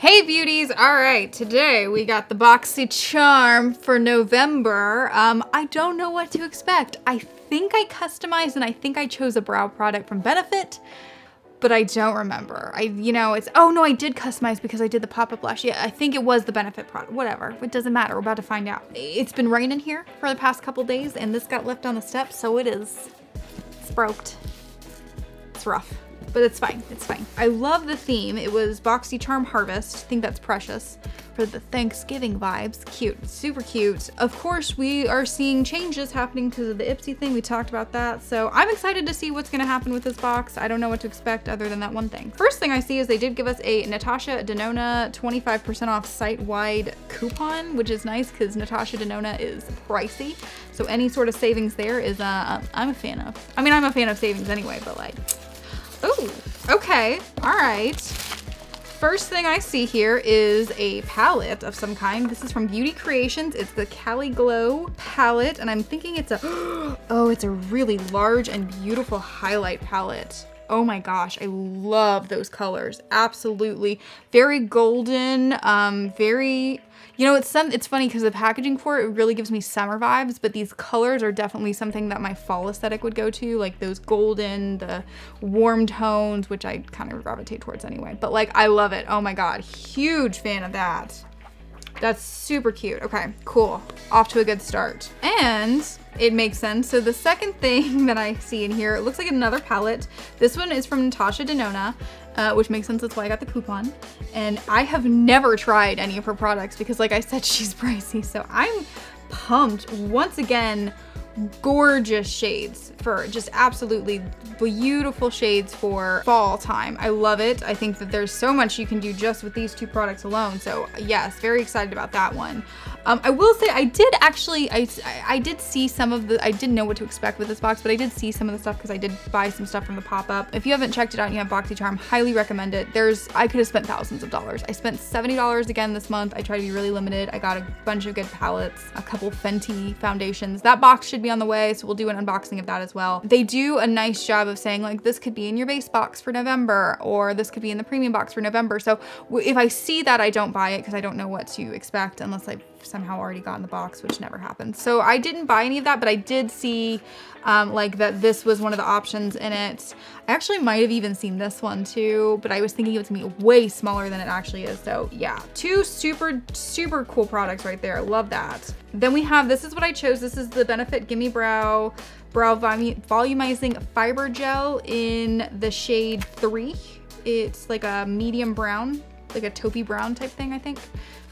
Hey beauties! Alright, today we got the BoxyCharm for November. Um, I don't know what to expect. I think I customized and I think I chose a brow product from Benefit, but I don't remember. I, you know, it's, oh no, I did customize because I did the pop-up blush. Yeah, I think it was the Benefit product, whatever. It doesn't matter, we're about to find out. It's been raining here for the past couple days and this got left on the steps, so it is, it's. It's rough but it's fine. It's fine. I love the theme. It was BoxyCharm Harvest. I think that's precious for the Thanksgiving vibes. Cute, super cute. Of course, we are seeing changes happening because of the Ipsy thing. We talked about that. So I'm excited to see what's gonna happen with this box. I don't know what to expect other than that one thing. First thing I see is they did give us a Natasha Denona 25% off site-wide coupon, which is nice because Natasha Denona is pricey. So any sort of savings there is, uh, I'm a fan of. I mean, I'm a fan of savings anyway, but like, Oh, okay. All right. First thing I see here is a palette of some kind. This is from Beauty Creations. It's the Cali Glow palette, and I'm thinking it's a, oh, it's a really large and beautiful highlight palette. Oh my gosh, I love those colors. Absolutely. Very golden, um, very you know, it's some it's funny because the packaging for it really gives me summer vibes, but these colors are definitely something that my fall aesthetic would go to, like those golden, the warm tones, which I kind of gravitate towards anyway. But like, I love it. Oh my God, huge fan of that. That's super cute. Okay, cool. Off to a good start. And it makes sense. So the second thing that I see in here, it looks like another palette. This one is from Natasha Denona, uh, which makes sense. That's why I got the coupon. And I have never tried any of her products because like I said, she's pricey. So I'm pumped once again gorgeous shades for just absolutely beautiful shades for fall time. I love it. I think that there's so much you can do just with these two products alone. So yes, very excited about that one. Um, I will say I did actually, I, I did see some of the, I didn't know what to expect with this box, but I did see some of the stuff because I did buy some stuff from the pop-up. If you haven't checked it out and you have BoxyCharm, highly recommend it. There's, I could have spent thousands of dollars. I spent $70 again this month. I tried to be really limited. I got a bunch of good palettes, a couple Fenty foundations. That box should be on the way, so we'll do an unboxing of that as well. They do a nice job of saying like, this could be in your base box for November, or this could be in the premium box for November. So if I see that, I don't buy it because I don't know what to expect unless I've somehow already got in the box, which never happens. So I didn't buy any of that, but I did see um, like that this was one of the options in it. I actually might have even seen this one too, but I was thinking it was gonna be way smaller than it actually is. So yeah, two super, super cool products right there. Love that. Then we have, this is what I chose. This is the Benefit Gimme Brow Brow Volumizing Fiber Gel in the shade three. It's like a medium brown, like a taupey brown type thing, I think.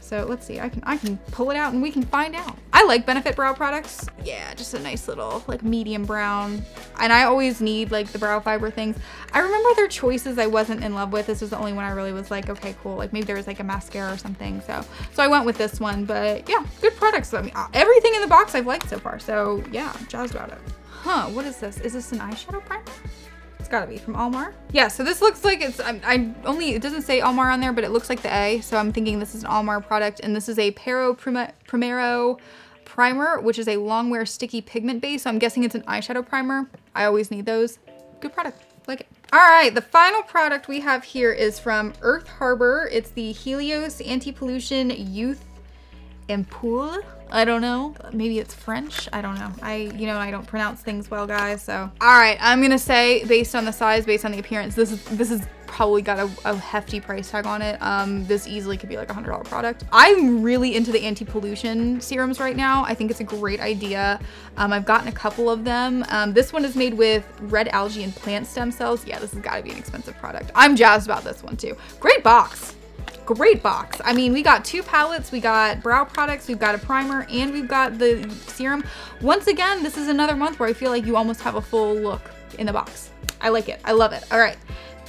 So let's see, I can I can pull it out and we can find out. I like Benefit brow products. Yeah, just a nice little like medium brown. And I always need like the brow fiber things. I remember their choices I wasn't in love with. This was the only one I really was like, okay, cool. Like maybe there was like a mascara or something. So so I went with this one, but yeah, good products. I mean, uh, everything in the box I've liked so far. So yeah, jazzed about it. Huh, what is this? Is this an eyeshadow primer? Gotta be from Alamar. Yeah, so this looks like it's, I, I, only, it doesn't say Alamar on there, but it looks like the A. So I'm thinking this is an Alamar product and this is a Pero Primero primer, which is a long wear sticky pigment base. So I'm guessing it's an eyeshadow primer. I always need those. Good product, like it. All right, the final product we have here is from Earth Harbor. It's the Helios Anti-Pollution Youth Ampoule. I don't know. Maybe it's French. I don't know. I, you know, I don't pronounce things well, guys. So, all right. I'm gonna say, based on the size, based on the appearance, this is this is probably got a, a hefty price tag on it. Um, this easily could be like a hundred dollar product. I'm really into the anti-pollution serums right now. I think it's a great idea. Um, I've gotten a couple of them. Um, this one is made with red algae and plant stem cells. Yeah, this has got to be an expensive product. I'm jazzed about this one too. Great box great box. I mean, we got two palettes, we got brow products, we've got a primer, and we've got the serum. Once again, this is another month where I feel like you almost have a full look in the box. I like it. I love it. All right.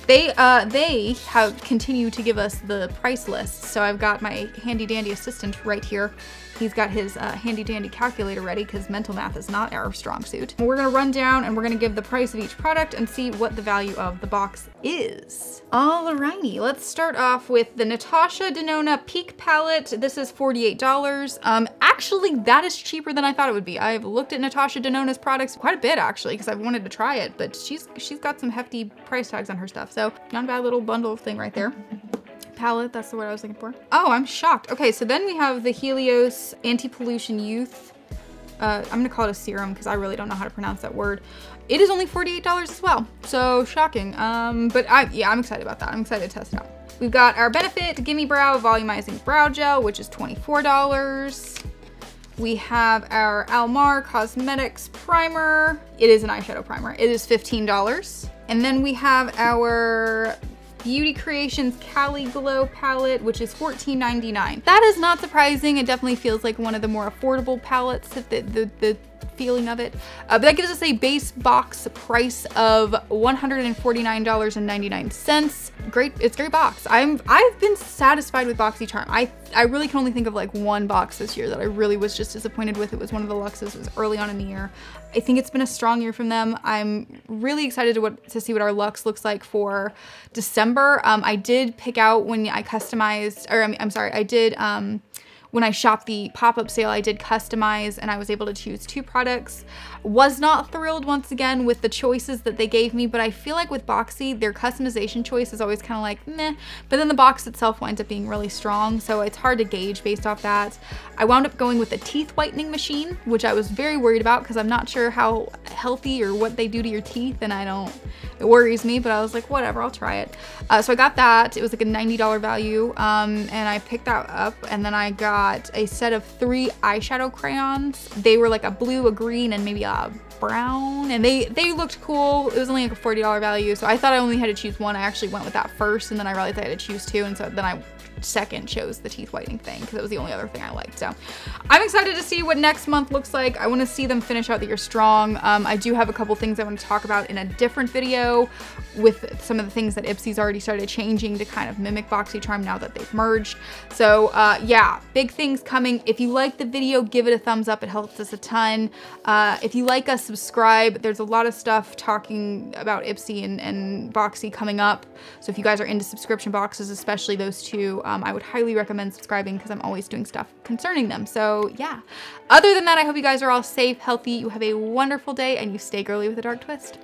They uh, they have continued to give us the price list. So I've got my handy dandy assistant right here He's got his uh, handy dandy calculator ready because mental math is not our strong suit. We're gonna run down and we're gonna give the price of each product and see what the value of the box is. Alrighty, let's start off with the Natasha Denona Peak Palette. This is $48. Um, actually, that is cheaper than I thought it would be. I've looked at Natasha Denona's products quite a bit actually because I've wanted to try it, but she's she's got some hefty price tags on her stuff. So not a bad little bundle thing right there. Palette. That's the word I was looking for. Oh, I'm shocked. Okay, so then we have the Helios Anti-Pollution Youth. Uh, I'm gonna call it a serum because I really don't know how to pronounce that word. It is only $48 as well, so shocking. Um, but I, yeah, I'm excited about that. I'm excited to test it out. We've got our Benefit Gimme Brow Volumizing Brow Gel, which is $24. We have our Alamar Cosmetics Primer. It is an eyeshadow primer. It is $15. And then we have our Beauty Creations Cali Glow palette, which is $14.99. That is not surprising. It definitely feels like one of the more affordable palettes, the, the, the feeling of it. Uh, but that gives us a base box price of $149.99. Great, it's great box. I'm, I've been satisfied with BoxyCharm. I, I really can only think of like one box this year that I really was just disappointed with. It was one of the Luxes, it was early on in the year. I think it's been a strong year from them. I'm really excited to, what, to see what our Lux looks like for December. Um, I did pick out when I customized, or I'm, I'm sorry, I did, um, when I shopped the pop-up sale, I did customize and I was able to choose two products. Was not thrilled once again with the choices that they gave me, but I feel like with Boxy, their customization choice is always kind of like meh, but then the box itself winds up being really strong, so it's hard to gauge based off that. I wound up going with a teeth whitening machine, which I was very worried about because I'm not sure how healthy or what they do to your teeth and I don't, it worries me, but I was like, whatever, I'll try it. Uh, so I got that. It was like a $90 value um, and I picked that up and then I got a set of three eyeshadow crayons. They were like a blue, a green, and maybe a brown and they they looked cool it was only like a $40 value so I thought I only had to choose one I actually went with that first and then I realized I had to choose two and so then I second chose the teeth whitening thing because it was the only other thing I liked. So I'm excited to see what next month looks like. I want to see them finish out the year strong. Um, I do have a couple things I want to talk about in a different video with some of the things that Ipsy's already started changing to kind of mimic BoxyCharm now that they've merged. So uh, yeah, big things coming. If you like the video, give it a thumbs up. It helps us a ton. Uh, if you like us, subscribe. There's a lot of stuff talking about Ipsy and, and Boxy coming up. So if you guys are into subscription boxes, especially those two, um, I would highly recommend subscribing because I'm always doing stuff concerning them. So yeah, other than that, I hope you guys are all safe, healthy, you have a wonderful day, and you stay girly with a dark twist.